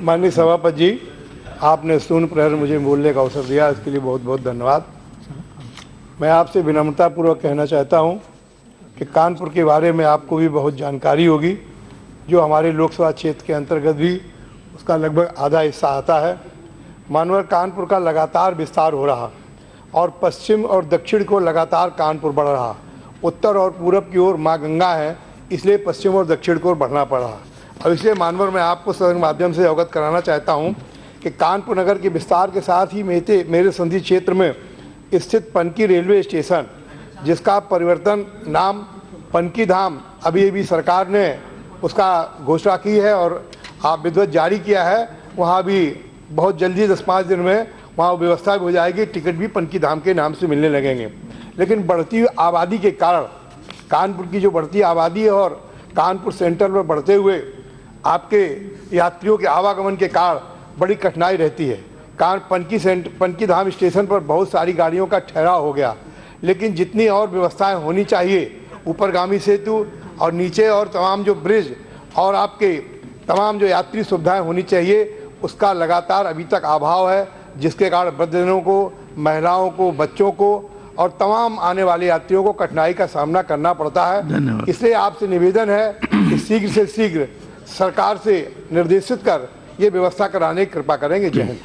माननीय सभापति जी, आपने सुन प्रहर मुझे बोलने का अवसर दिया, इसके लिए बहुत बहुत धन्यवाद। मैं आपसे विनम्रतापूर्वक कहना चाहता हूँ कि कानपुर के बारे में आपको भी बहुत जानकारी होगी, जो हमारे लोकसभा क्षेत्र के अंतर्गत भी उसका लगभग आधा हिस्सा आता है। मानवर कानपुर का लगातार विस्तार हो रहा और पश्चिम और दक्षिण को लगातार कानपुर बढ़ रहा। उत्तर और पूरब की ओर माँ गंगा है, इसलिए पश्चिम और दक्षिण को बढ़ना पड़ रहा। और इसलिए मानवर मैं आपको सदन माध्यम से अवगत कराना चाहता हूँ कि कानपुर नगर के विस्तार के साथ ही मेरे मेरे संधि क्षेत्र में स्थित पनकी रेलवे स्टेशन, जिसका परिवर्तन नाम पनकी धाम अभी अभी सरकार ने उसका घोषणा की है और आप विधिवत जारी किया है, वहाँ भी बहुत जल्दी दस पाँच दिन में वहाँ व्यवस्था भी हो जाएगी, टिकट भी पनकी धाम के नाम से मिलने लगेंगे। लेकिन बढ़ती हुई आबादी के कारण, कानपुर की जो बढ़ती आबादी है और कानपुर सेंटर में बढ़ते हुए आपके यात्रियों के आवागमन के कारण बड़ी कठिनाई रहती है। कारण पनकी सेंट पनकी धाम स्टेशन पर बहुत सारी गाड़ियों का ठहराव हो गया। लेकिन जितनी और व्यवस्थाएँ होनी चाहिए ऊपरगामी सेतु और नीचे और तमाम जो ब्रिज और आपके तमाम जो यात्री सुविधाएँ होनी चाहिए उसका लगातार अभी तक अभाव है जिसके कारण वृद्धजनों को महिलाओं को बच्चों को और तमाम आने वाले यात्रियों को कठिनाई का सामना करना पड़ता है। इसलिए आपसे निवेदन है कि शीघ्र से शीघ्र सरकार से निर्देशित कर ये व्यवस्था कराने की कृपा करेंगे। जय हिंद।